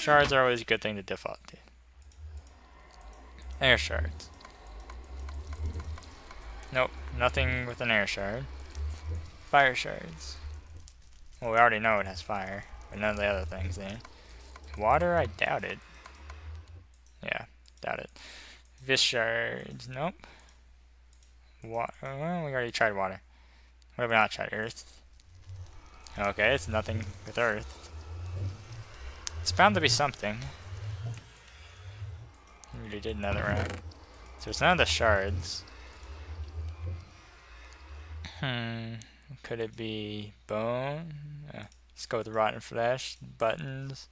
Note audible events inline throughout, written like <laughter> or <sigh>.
Shards are always a good thing to default to. Air shards. Nope, nothing with an air shard. Fire shards. Well, we already know it has fire, but none of the other things then. Water, I doubt it. Yeah, doubt it. Vis shards, nope. Water, well, we already tried water. What have we not tried? Earth. Okay, it's nothing with earth. It's bound to be something. We did another round. So it's none of the shards. Hmm. Could it be bone? Uh, let's go with rotten flesh. Buttons.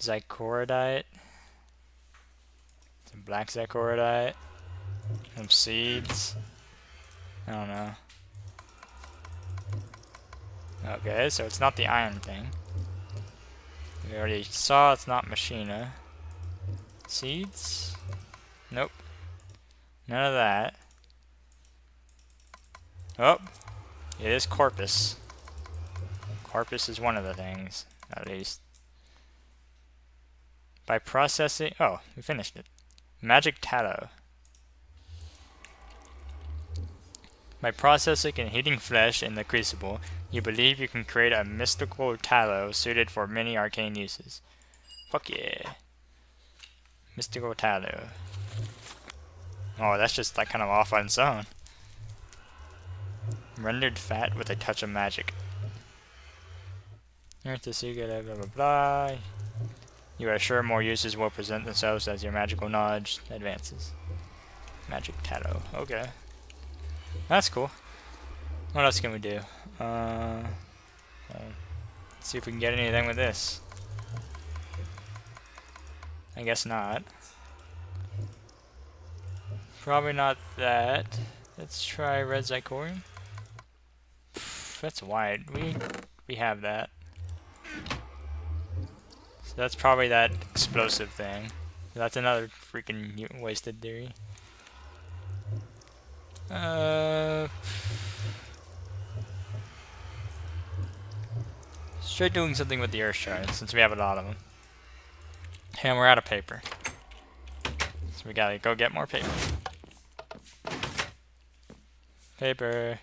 Xychoridite. Some black xychoridite. Some seeds. I don't know. Okay, so it's not the iron thing. We already saw it's not Machina. Seeds? Nope. None of that. Oh, it is Corpus. Corpus is one of the things, at least. By processing... Oh, we finished it. Magic Tallow. By processing and heating flesh in the crucible, you believe you can create a mystical tallow suited for many arcane uses. Fuck yeah. Mystical tallow. Oh, that's just like kind of off on its own. Rendered fat with a touch of magic. Earth to see blah blah blah. You are sure more uses will present themselves as your magical knowledge advances. Magic tallow. Okay. That's cool. What else can we do? Uh, see if we can get anything with this. I guess not. Probably not that. Let's try red Xychorium that's wide. We we have that. So that's probably that explosive thing. That's another freaking wasted theory. Uh, straight doing something with the earth shards since we have a lot of them. And we're out of paper. So we gotta go get more paper. Paper.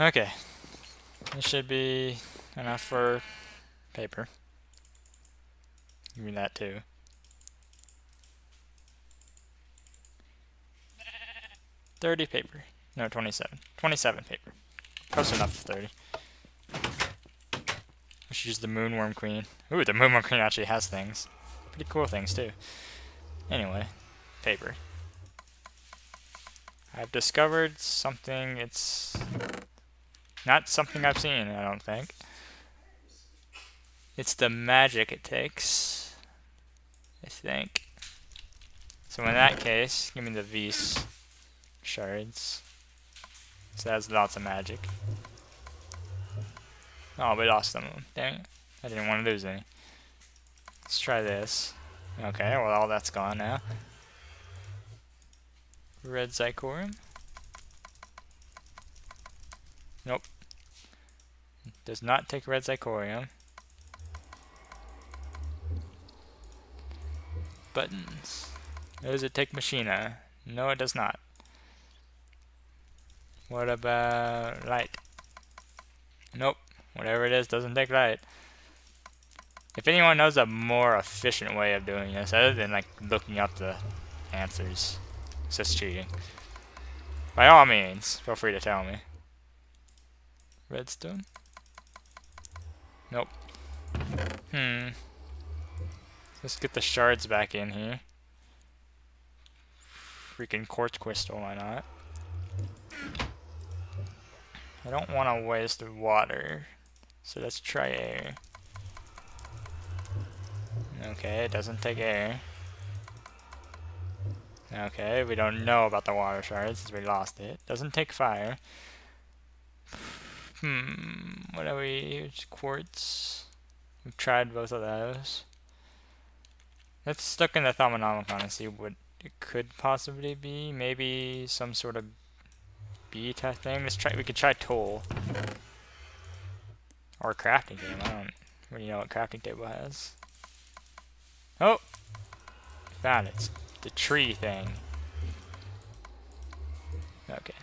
Okay. This should be enough for paper. Give me that too. Thirty paper. No, twenty-seven. Twenty-seven paper. Close enough for thirty. We should use the Moonworm Queen. Ooh, the Moonworm Queen actually has things. Pretty cool things too. Anyway, paper. I've discovered something, it's not something I've seen, I don't think. It's the magic it takes. I think. So in that case, give me the Vis shards. So that's lots of magic. Oh, we lost them. Dang. I didn't want to lose any. Let's try this. Okay, well all that's gone now. Red Xychorium. Nope. Does not take red Xychorium. Buttons. Does it take Machina? No, it does not. What about light? Nope. Whatever it is doesn't take light. If anyone knows a more efficient way of doing this, other than like looking up the answers, it's just cheating. By all means, feel free to tell me. Redstone? Nope. Hmm. Let's get the shards back in here. Freaking quartz crystal, why not? I don't want to waste water. So let's try air. Okay, it doesn't take air. Okay, we don't know about the water shards since we lost it. Doesn't take fire. Hmm, what are we? Quartz. We've tried both of those. Let's stuck in the Thaumonomicon and see what it could possibly be. Maybe some sort of bee type thing. Let's try. We could try tool or crafting table. I don't really know what crafting table has. Oh, found it. It's the tree thing. Okay,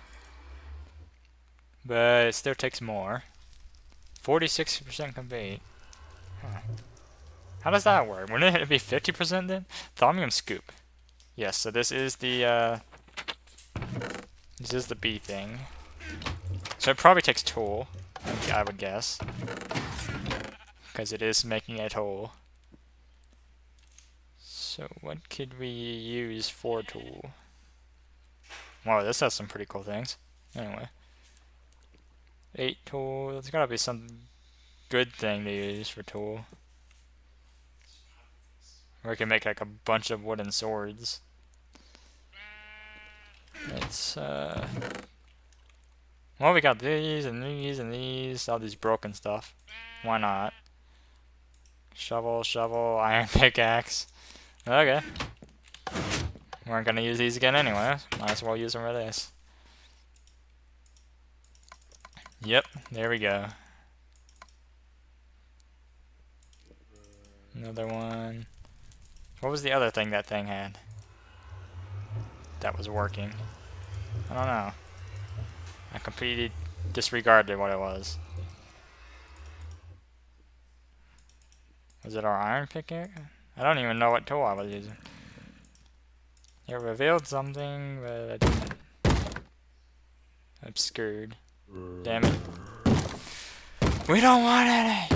but it still takes more. Forty-six percent complete. Huh. How does that work? Wouldn't it be 50% then? Thaumium scoop. Yes, so this is the, uh, this is the B thing. So it probably takes tool, I would guess. Because it is making a tool. So what could we use for tool? Wow, this has some pretty cool things. Anyway. Eight tool, there's gotta be some good thing to use for tool. Or we can make like a bunch of wooden swords. It's uh Well we got these and these and these, all these broken stuff. Why not? Shovel, shovel, <laughs> iron pickaxe. Okay. We aren't gonna use these again anyway. Might as well use them for this. Yep, there we go. Another one. What was the other thing that thing had? That was working. I don't know. I completely disregarded what it was. Was it our iron pickaxe? I don't even know what tool I was using. It revealed something, but. Obscured. Damn it. We don't want any!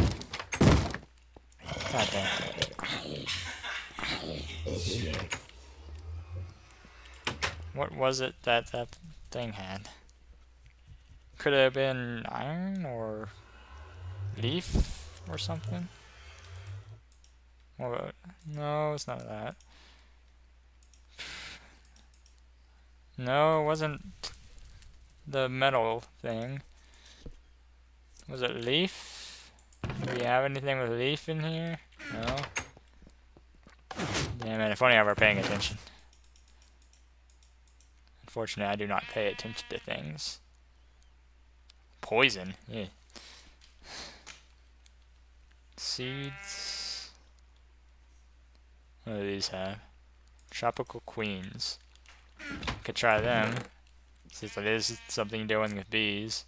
God damn it. What was it that that thing had? Could it have been iron or leaf or something? What? No, it's not that. No, it wasn't the metal thing. Was it leaf? Do we have anything with leaf in here? No. Damn it, if only I were paying attention. Unfortunately, I do not pay attention to things. Poison? Yeah. Seeds. What do these have? Tropical Queens. Could try them. If it is something doing with bees.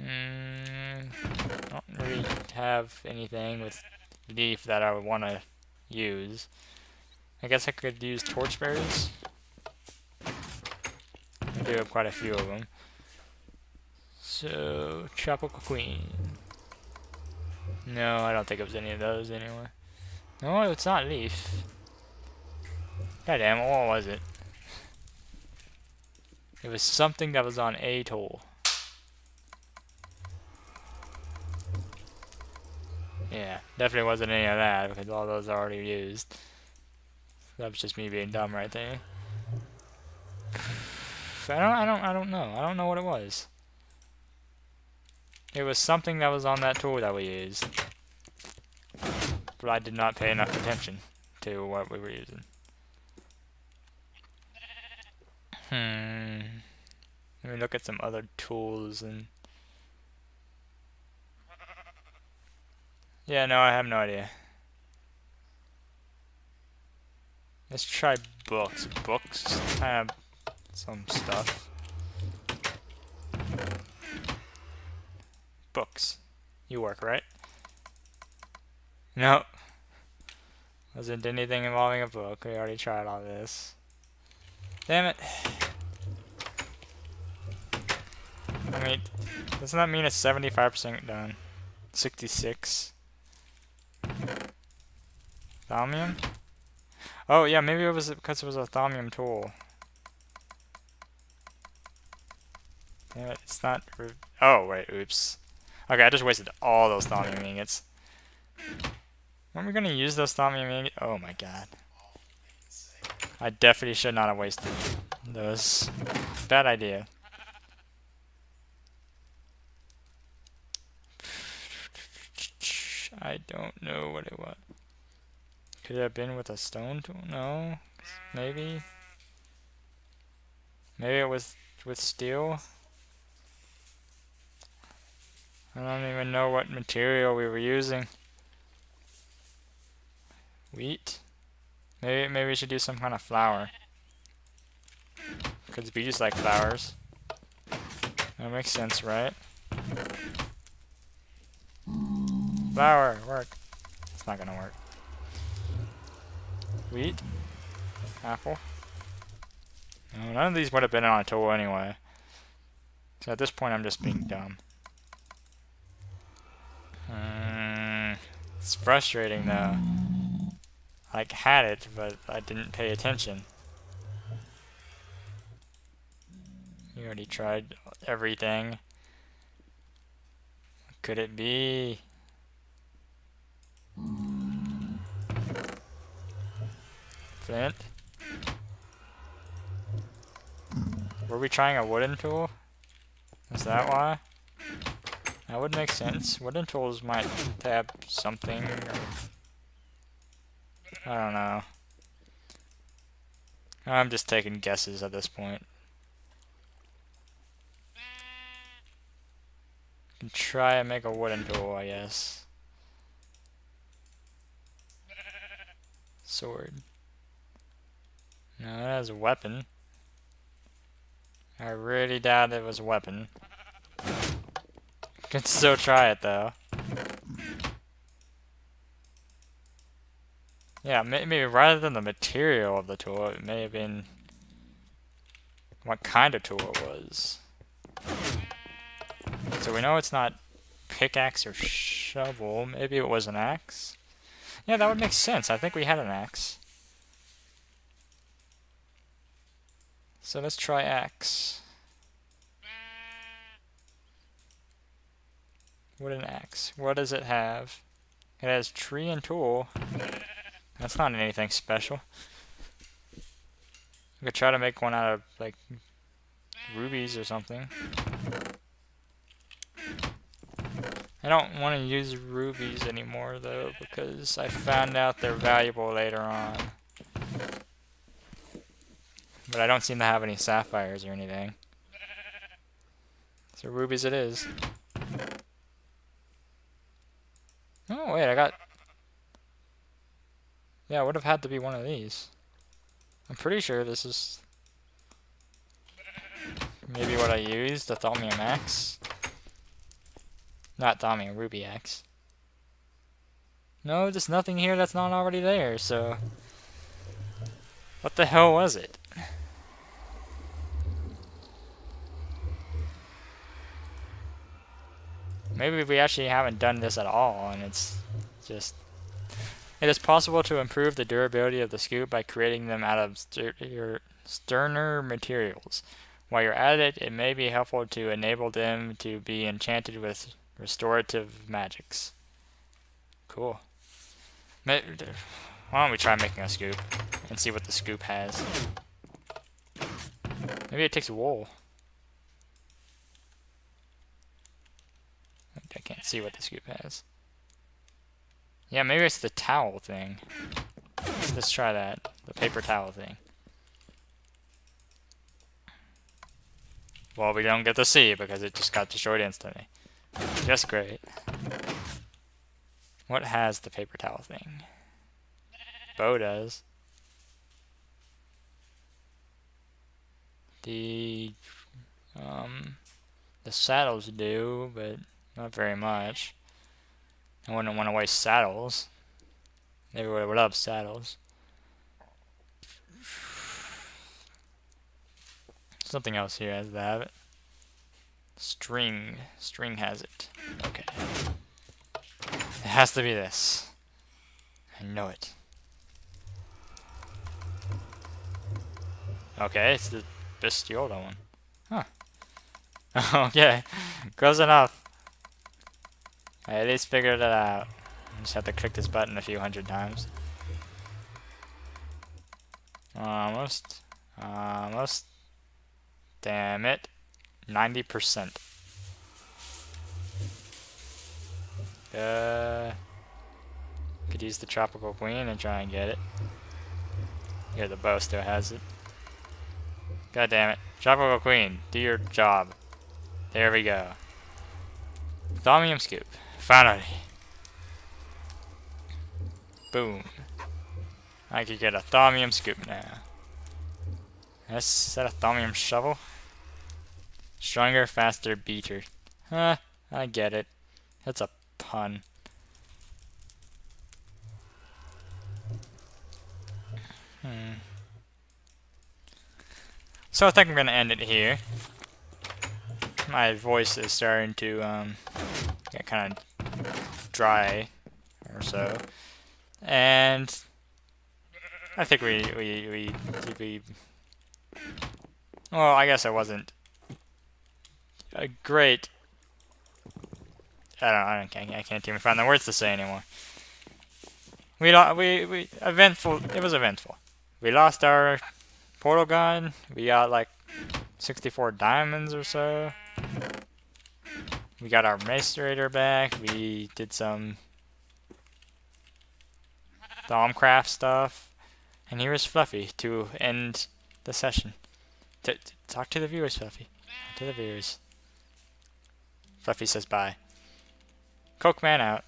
Mm, don't really have anything with leaf that I would want to use. I guess I could use torchbearers. Do have quite a few of them. So, Tropical Queen. No, I don't think it was any of those anyway. No, it's not leaf. God damn it, what was it? It was something that was on Atoll. Yeah, definitely wasn't any of that because all those are already used. That was just me being dumb right there. I don't, I don't, I don't know. I don't know what it was. It was something that was on that tool that we used. But I did not pay enough attention to what we were using. Hmm. Let me look at some other tools and... Yeah, no, I have no idea. Let's try books. Books have some stuff. Books. You work, right? No. Wasn't anything involving a book. We already tried all this. Damn it. I mean, doesn't that mean it's 75% done? 66. Thaumium? Oh, yeah, maybe it was because it was a thaumium tool. It, it's not... Oh, wait, oops. Okay, I just wasted all those thaumium ingots. When are we gonna use those thaumium ingots? Oh my god. I definitely should not have wasted those. Bad idea. I don't know what it was. Could it have been with a stone tool? No. Maybe. Maybe it was with steel? I don't even know what material we were using. Wheat? Maybe maybe we should do some kind of flour. Because bees like flowers. That makes sense, right? Flour, work. It's not gonna work. Wheat? Apple? No, none of these would have been on a tool anyway. So at this point I'm just being dumb. Mm, it's frustrating though. I like, had it, but I didn't pay attention. You already tried everything. Could it be? Flint? Were we trying a wooden tool? Is that why? That would make sense. Wooden tools might have something. I don't know. I'm just taking guesses at this point. Can try and make a wooden tool, I guess. Sword. No, that a weapon. I really doubt it was a weapon. Can still try it though. Yeah, maybe rather than the material of the tool, it may have been what kind of tool it was. So we know it's not pickaxe or shovel. Maybe it was an axe. Yeah, that would make sense. I think we had an axe. So let's try axe. Wooden axe. What does it have? It has tree and tool. That's not anything special. We could try to make one out of, like, rubies or something. I don't want to use rubies anymore, though, because I found out they're valuable later on. But I don't seem to have any sapphires or anything. So rubies it is. Oh, wait, I got... Yeah, it would have had to be one of these. I'm pretty sure this is... Maybe what I used, the Thaumium Axe. Not Thaumium, Ruby Axe. No, there's nothing here that's not already there, so... What the hell was it? Maybe we actually haven't done this at all, and it's just... It is possible to improve the durability of the scoop by creating them out of sterner materials. While you're at it, it may be helpful to enable them to be enchanted with restorative magics. Cool. Why don't we try making a scoop and see what the scoop has. Maybe it takes wool. I can't see what the scoop has. Yeah, maybe it's the towel thing. Let's try that. The paper towel thing. Well, we don't get to see because it just got destroyed instantly. Just great. What has the paper towel thing? Bow does. The um the saddles do, but not very much. I wouldn't want to waste saddles. Everybody would love saddles. Something else here has that. String. String has it. Okay. It has to be this. I know it. Okay, it's the Bestiola one. Huh. <laughs> okay, close enough. I at least figured it out. I just have to click this button a few hundred times. Almost. Almost. Damn it. 90%. Uh, could use the Tropical Queen and try and get it. Here, the bow still has it. God damn it. Tropical Queen, do your job. There we go. Thaumium Scoop. Finally. Boom. I could get a Thaumium Scoop now. Is that a Thaumium Shovel? Stronger, faster, beater. Huh, I get it. That's a pun. Hmm. So I think I'm going to end it here. My voice is starting to um, get kind of dry or so. And I think we, we, we, we, well, I guess I wasn't a great, I don't I, don't, I can't even find the words to say anymore. We, lost. we, we, eventful, it was eventful. We lost our portal gun, we got like 64 diamonds or so. We got our Macerator back, we did some Thaumcraft stuff. And here is Fluffy to end the session. T talk to the viewers, Fluffy. Talk to the viewers. Fluffy says bye. Cokeman out.